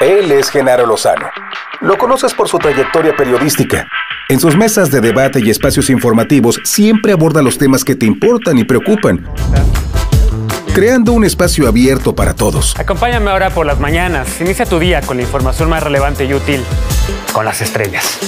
Él es Genaro Lozano. Lo conoces por su trayectoria periodística. En sus mesas de debate y espacios informativos siempre aborda los temas que te importan y preocupan, creando un espacio abierto para todos. Acompáñame ahora por las mañanas. Inicia tu día con la información más relevante y útil con las estrellas.